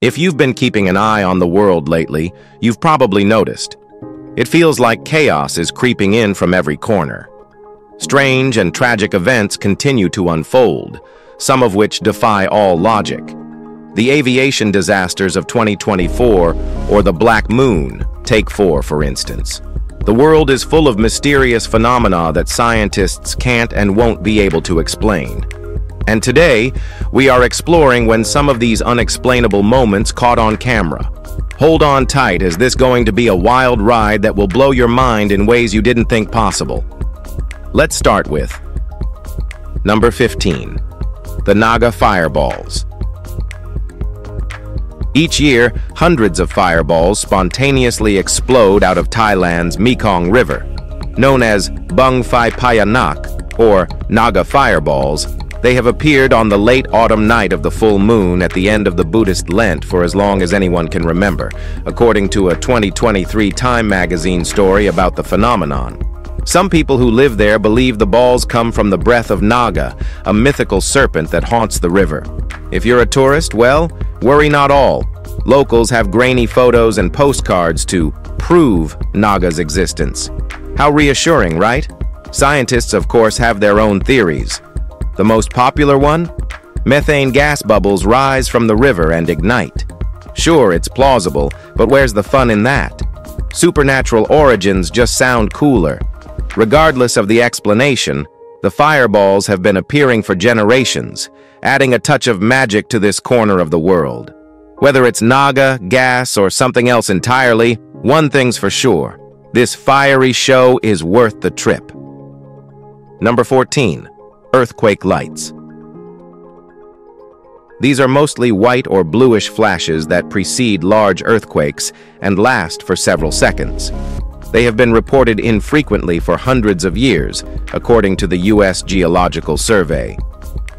If you've been keeping an eye on the world lately, you've probably noticed. It feels like chaos is creeping in from every corner. Strange and tragic events continue to unfold, some of which defy all logic. The aviation disasters of 2024, or the Black Moon, take four, for instance. The world is full of mysterious phenomena that scientists can't and won't be able to explain. And today, we are exploring when some of these unexplainable moments caught on camera. Hold on tight as this going to be a wild ride that will blow your mind in ways you didn't think possible. Let's start with Number 15. The Naga Fireballs. Each year, hundreds of fireballs spontaneously explode out of Thailand's Mekong River. Known as Bung Phai Payanak, or Naga Fireballs, they have appeared on the late autumn night of the full moon at the end of the Buddhist Lent for as long as anyone can remember, according to a 2023 Time magazine story about the phenomenon. Some people who live there believe the balls come from the breath of Naga, a mythical serpent that haunts the river. If you're a tourist, well, worry not all. Locals have grainy photos and postcards to prove Naga's existence. How reassuring, right? Scientists, of course, have their own theories. The most popular one? Methane gas bubbles rise from the river and ignite. Sure, it's plausible, but where's the fun in that? Supernatural origins just sound cooler. Regardless of the explanation, the fireballs have been appearing for generations, adding a touch of magic to this corner of the world. Whether it's Naga, gas, or something else entirely, one thing's for sure. This fiery show is worth the trip. Number 14 earthquake lights. These are mostly white or bluish flashes that precede large earthquakes and last for several seconds. They have been reported infrequently for hundreds of years, according to the U.S. Geological Survey.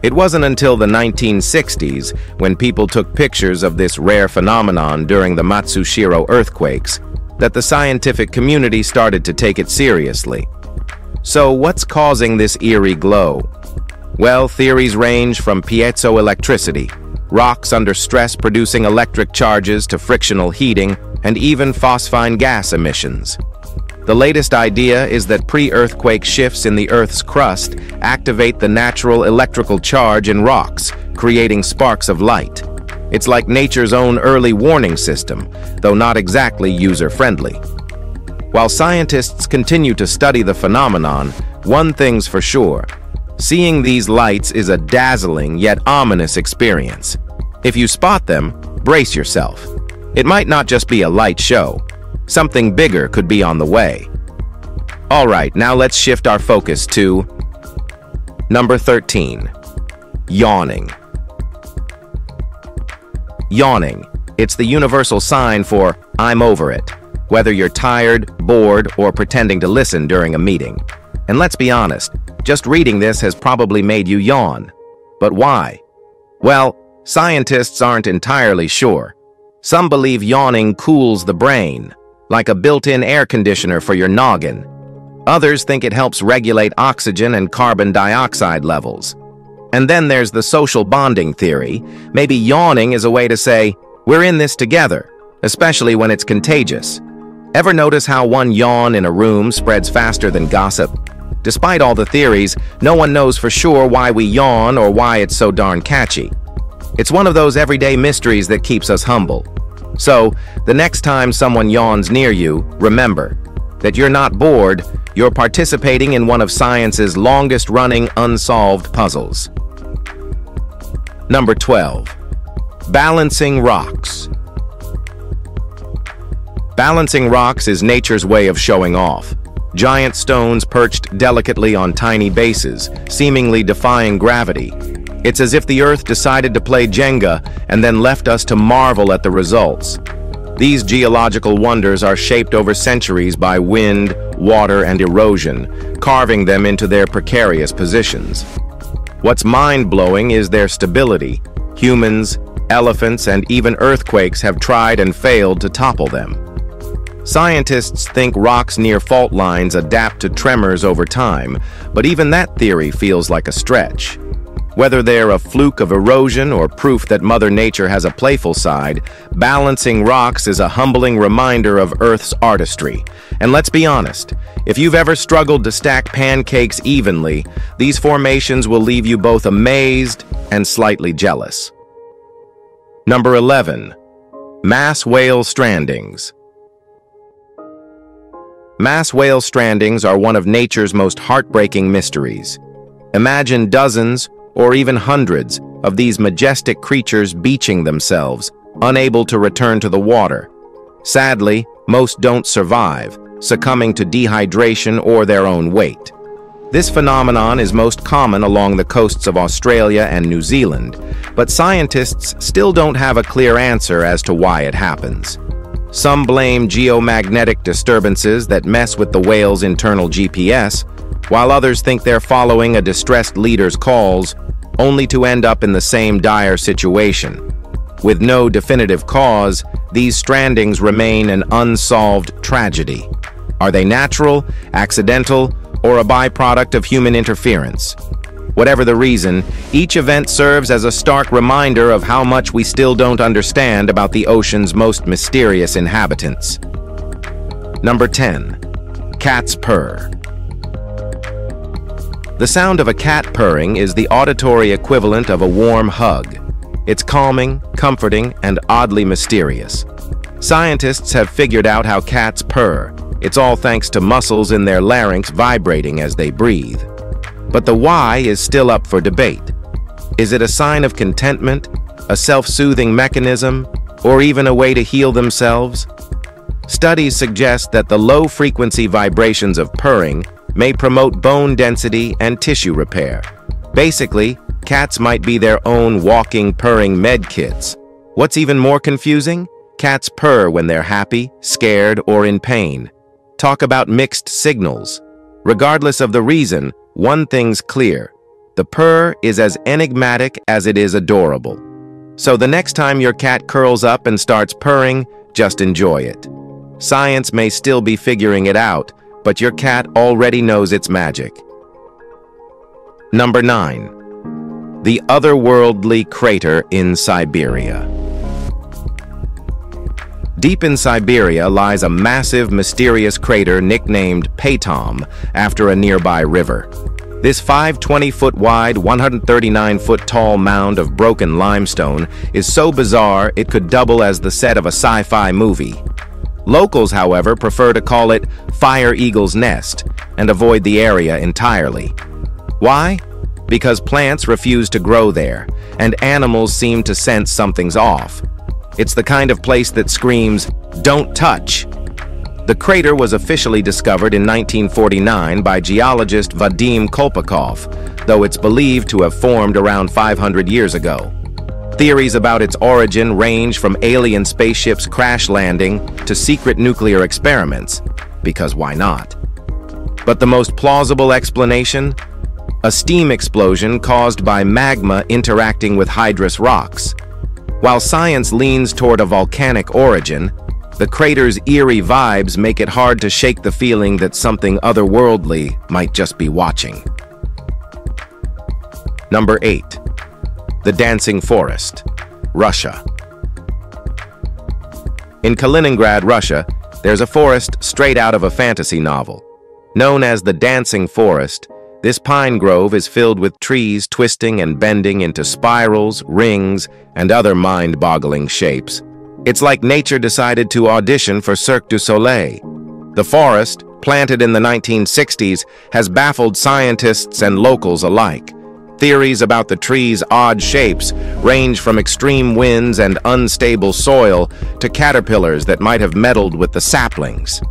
It wasn't until the 1960s, when people took pictures of this rare phenomenon during the Matsushiro earthquakes, that the scientific community started to take it seriously. So what's causing this eerie glow? Well, theories range from piezoelectricity, rocks under stress producing electric charges to frictional heating, and even phosphine gas emissions. The latest idea is that pre-earthquake shifts in the Earth's crust activate the natural electrical charge in rocks, creating sparks of light. It's like nature's own early warning system, though not exactly user-friendly. While scientists continue to study the phenomenon, one thing's for sure, Seeing these lights is a dazzling yet ominous experience. If you spot them, brace yourself. It might not just be a light show. Something bigger could be on the way. All right, now let's shift our focus to number 13, yawning. Yawning. It's the universal sign for I'm over it, whether you're tired, bored, or pretending to listen during a meeting. And let's be honest, just reading this has probably made you yawn. But why? Well, scientists aren't entirely sure. Some believe yawning cools the brain, like a built-in air conditioner for your noggin. Others think it helps regulate oxygen and carbon dioxide levels. And then there's the social bonding theory. Maybe yawning is a way to say, we're in this together, especially when it's contagious. Ever notice how one yawn in a room spreads faster than gossip? Despite all the theories, no one knows for sure why we yawn or why it's so darn catchy. It's one of those everyday mysteries that keeps us humble. So, the next time someone yawns near you, remember that you're not bored, you're participating in one of science's longest-running unsolved puzzles. Number 12. Balancing Rocks Balancing rocks is nature's way of showing off. Giant stones perched delicately on tiny bases, seemingly defying gravity. It's as if the Earth decided to play Jenga and then left us to marvel at the results. These geological wonders are shaped over centuries by wind, water, and erosion, carving them into their precarious positions. What's mind-blowing is their stability. Humans, elephants, and even earthquakes have tried and failed to topple them. Scientists think rocks near fault lines adapt to tremors over time, but even that theory feels like a stretch. Whether they're a fluke of erosion or proof that Mother Nature has a playful side, balancing rocks is a humbling reminder of Earth's artistry. And let's be honest, if you've ever struggled to stack pancakes evenly, these formations will leave you both amazed and slightly jealous. Number 11. Mass Whale Strandings Mass whale strandings are one of nature's most heartbreaking mysteries. Imagine dozens or even hundreds of these majestic creatures beaching themselves, unable to return to the water. Sadly, most don't survive, succumbing to dehydration or their own weight. This phenomenon is most common along the coasts of Australia and New Zealand, but scientists still don't have a clear answer as to why it happens. Some blame geomagnetic disturbances that mess with the whale's internal GPS, while others think they're following a distressed leader's calls, only to end up in the same dire situation. With no definitive cause, these strandings remain an unsolved tragedy. Are they natural, accidental, or a byproduct of human interference? Whatever the reason, each event serves as a stark reminder of how much we still don't understand about the ocean's most mysterious inhabitants. Number 10. Cat's Purr the sound of a cat purring is the auditory equivalent of a warm hug. It's calming, comforting, and oddly mysterious. Scientists have figured out how cats purr. It's all thanks to muscles in their larynx vibrating as they breathe. But the why is still up for debate. Is it a sign of contentment, a self-soothing mechanism, or even a way to heal themselves? Studies suggest that the low-frequency vibrations of purring may promote bone density and tissue repair. Basically, cats might be their own walking, purring med kits. What's even more confusing? Cats purr when they're happy, scared, or in pain. Talk about mixed signals. Regardless of the reason, one thing's clear. The purr is as enigmatic as it is adorable. So the next time your cat curls up and starts purring, just enjoy it. Science may still be figuring it out, but your cat already knows its magic. Number 9. The Otherworldly Crater in Siberia Deep in Siberia lies a massive, mysterious crater nicknamed Patom after a nearby river. This 520-foot wide, 139-foot tall mound of broken limestone is so bizarre it could double as the set of a sci-fi movie. Locals, however, prefer to call it Fire Eagle's Nest and avoid the area entirely. Why? Because plants refuse to grow there, and animals seem to sense something's off. It's the kind of place that screams, don't touch. The crater was officially discovered in 1949 by geologist Vadim Kolpakov, though it's believed to have formed around 500 years ago. Theories about its origin range from alien spaceships crash landing to secret nuclear experiments, because why not? But the most plausible explanation? A steam explosion caused by magma interacting with hydrous rocks. While science leans toward a volcanic origin, the crater's eerie vibes make it hard to shake the feeling that something otherworldly might just be watching. Number 8. The Dancing Forest, Russia. In Kaliningrad, Russia, there's a forest straight out of a fantasy novel. Known as the Dancing Forest, this pine grove is filled with trees twisting and bending into spirals, rings, and other mind-boggling shapes. It's like nature decided to audition for Cirque du Soleil. The forest, planted in the 1960s, has baffled scientists and locals alike. Theories about the tree's odd shapes range from extreme winds and unstable soil to caterpillars that might have meddled with the saplings.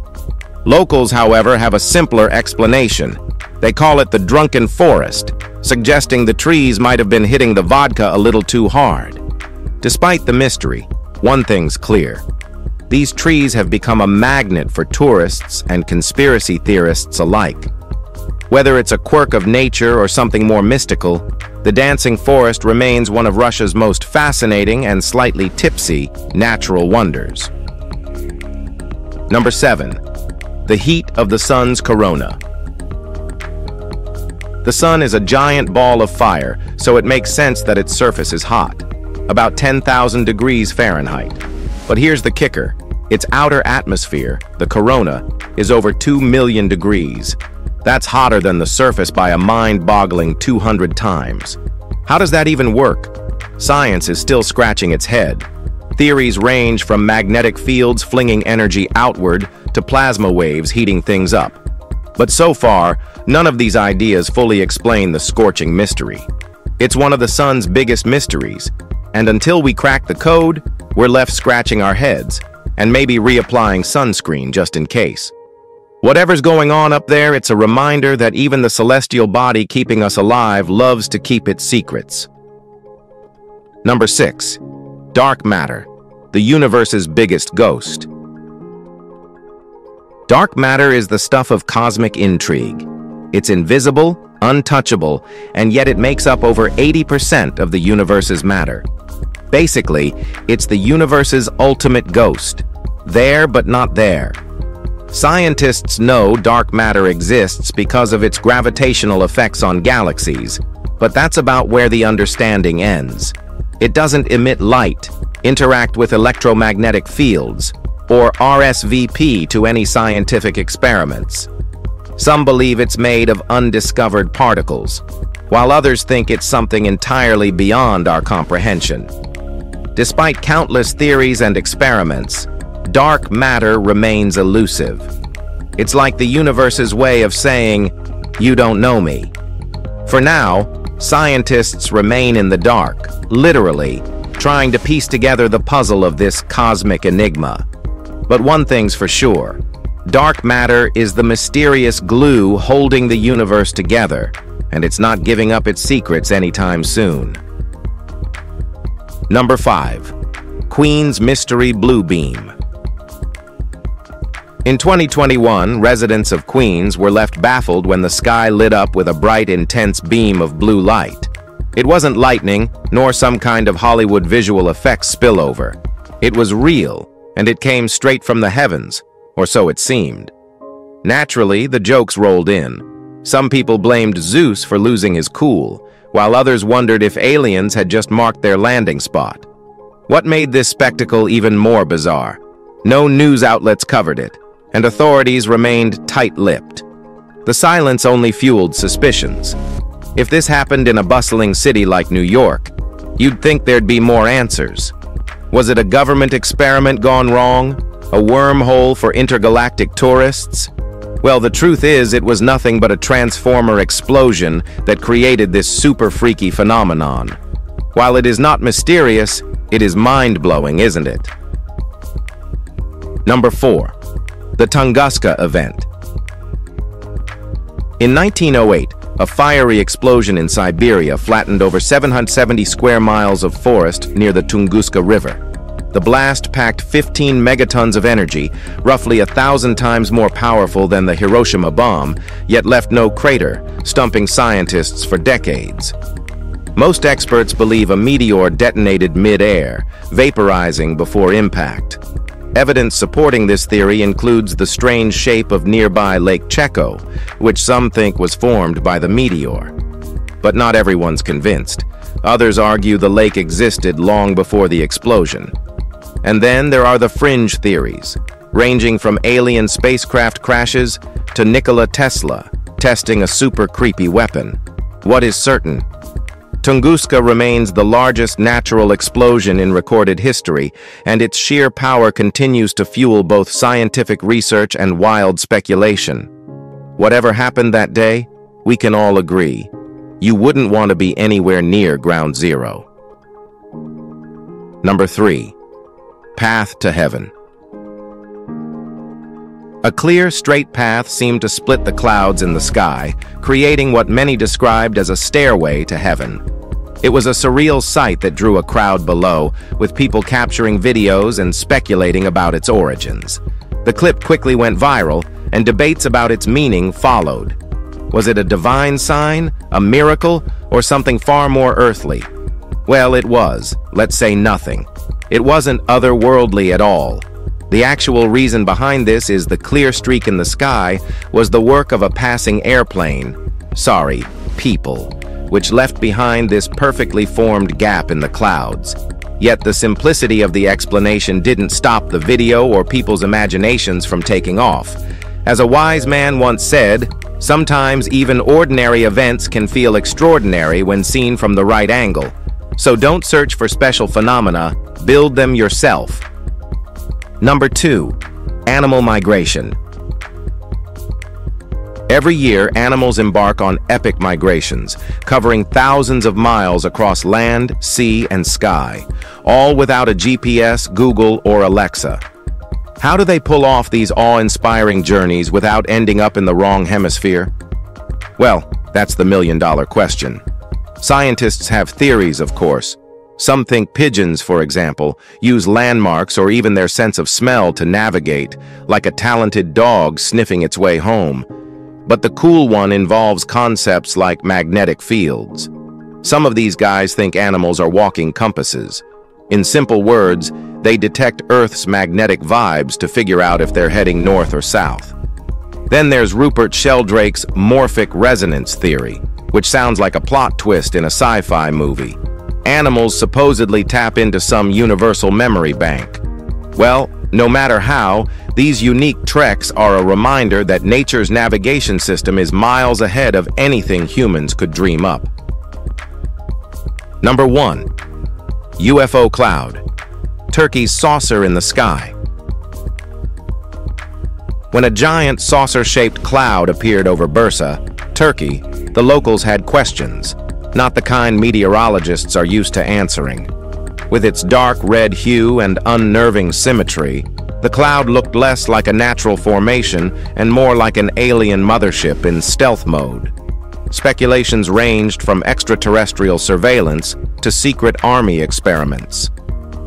Locals, however, have a simpler explanation. They call it the drunken forest, suggesting the trees might have been hitting the vodka a little too hard. Despite the mystery, one thing's clear. These trees have become a magnet for tourists and conspiracy theorists alike. Whether it's a quirk of nature or something more mystical, the dancing forest remains one of Russia's most fascinating and slightly tipsy natural wonders. Number 7. The Heat of the Sun's Corona The sun is a giant ball of fire, so it makes sense that its surface is hot, about 10,000 degrees Fahrenheit. But here's the kicker. Its outer atmosphere, the corona, is over 2 million degrees. That's hotter than the surface by a mind-boggling 200 times. How does that even work? Science is still scratching its head. Theories range from magnetic fields flinging energy outward to plasma waves heating things up. But so far, none of these ideas fully explain the scorching mystery. It's one of the sun's biggest mysteries, and until we crack the code, we're left scratching our heads and maybe reapplying sunscreen just in case. Whatever's going on up there, it's a reminder that even the celestial body keeping us alive loves to keep its secrets. Number 6. Dark Matter, the universe's biggest ghost. Dark matter is the stuff of cosmic intrigue. It's invisible, untouchable, and yet it makes up over 80% of the universe's matter. Basically, it's the universe's ultimate ghost. There but not there. Scientists know dark matter exists because of its gravitational effects on galaxies, but that's about where the understanding ends. It doesn't emit light, interact with electromagnetic fields, or RSVP to any scientific experiments. Some believe it's made of undiscovered particles, while others think it's something entirely beyond our comprehension. Despite countless theories and experiments, dark matter remains elusive. It's like the universe's way of saying, you don't know me. For now, scientists remain in the dark, literally, trying to piece together the puzzle of this cosmic enigma. But one thing's for sure, dark matter is the mysterious glue holding the universe together, and it's not giving up its secrets anytime soon. Number 5. Queen's Mystery Blue Beam in 2021, residents of Queens were left baffled when the sky lit up with a bright, intense beam of blue light. It wasn't lightning, nor some kind of Hollywood visual effects spillover. It was real, and it came straight from the heavens, or so it seemed. Naturally, the jokes rolled in. Some people blamed Zeus for losing his cool, while others wondered if aliens had just marked their landing spot. What made this spectacle even more bizarre? No news outlets covered it, and authorities remained tight-lipped. The silence only fueled suspicions. If this happened in a bustling city like New York, you'd think there'd be more answers. Was it a government experiment gone wrong? A wormhole for intergalactic tourists? Well, the truth is it was nothing but a transformer explosion that created this super freaky phenomenon. While it is not mysterious, it is mind-blowing, isn't it? Number 4 the Tunguska event. In 1908, a fiery explosion in Siberia flattened over 770 square miles of forest near the Tunguska River. The blast packed 15 megatons of energy, roughly a thousand times more powerful than the Hiroshima bomb, yet left no crater, stumping scientists for decades. Most experts believe a meteor detonated mid-air, vaporizing before impact. Evidence supporting this theory includes the strange shape of nearby Lake Cheko, which some think was formed by the meteor. But not everyone's convinced. Others argue the lake existed long before the explosion. And then there are the fringe theories, ranging from alien spacecraft crashes to Nikola Tesla testing a super creepy weapon. What is certain Tunguska remains the largest natural explosion in recorded history, and its sheer power continues to fuel both scientific research and wild speculation. Whatever happened that day, we can all agree, you wouldn't want to be anywhere near Ground Zero. Number 3. Path to Heaven A clear, straight path seemed to split the clouds in the sky, creating what many described as a stairway to heaven. It was a surreal sight that drew a crowd below, with people capturing videos and speculating about its origins. The clip quickly went viral, and debates about its meaning followed. Was it a divine sign, a miracle, or something far more earthly? Well, it was. Let's say nothing. It wasn't otherworldly at all. The actual reason behind this is the clear streak in the sky was the work of a passing airplane. Sorry, people, which left behind this perfectly formed gap in the clouds. Yet the simplicity of the explanation didn't stop the video or people's imaginations from taking off. As a wise man once said, sometimes even ordinary events can feel extraordinary when seen from the right angle. So don't search for special phenomena, build them yourself. Number 2. Animal Migration Every year, animals embark on epic migrations, covering thousands of miles across land, sea, and sky, all without a GPS, Google, or Alexa. How do they pull off these awe-inspiring journeys without ending up in the wrong hemisphere? Well, that's the million-dollar question. Scientists have theories, of course. Some think pigeons, for example, use landmarks or even their sense of smell to navigate, like a talented dog sniffing its way home. But the cool one involves concepts like magnetic fields. Some of these guys think animals are walking compasses. In simple words, they detect Earth's magnetic vibes to figure out if they're heading north or south. Then there's Rupert Sheldrake's morphic resonance theory, which sounds like a plot twist in a sci-fi movie. Animals supposedly tap into some universal memory bank. Well, no matter how, these unique treks are a reminder that nature's navigation system is miles ahead of anything humans could dream up. Number 1. UFO Cloud Turkey's Saucer in the Sky When a giant saucer-shaped cloud appeared over Bursa, Turkey, the locals had questions, not the kind meteorologists are used to answering. With its dark red hue and unnerving symmetry, the cloud looked less like a natural formation and more like an alien mothership in stealth mode. Speculations ranged from extraterrestrial surveillance to secret army experiments.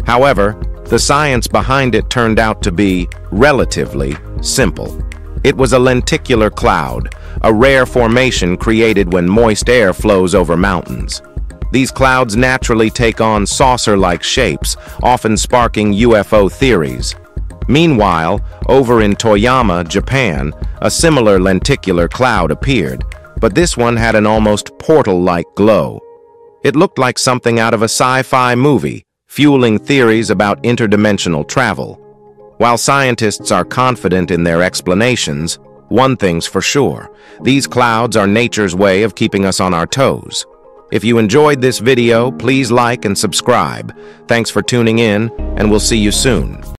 However, the science behind it turned out to be relatively simple. It was a lenticular cloud, a rare formation created when moist air flows over mountains. These clouds naturally take on saucer-like shapes, often sparking UFO theories. Meanwhile, over in Toyama, Japan, a similar lenticular cloud appeared, but this one had an almost portal-like glow. It looked like something out of a sci-fi movie, fueling theories about interdimensional travel. While scientists are confident in their explanations, one thing's for sure, these clouds are nature's way of keeping us on our toes. If you enjoyed this video, please like and subscribe. Thanks for tuning in, and we'll see you soon.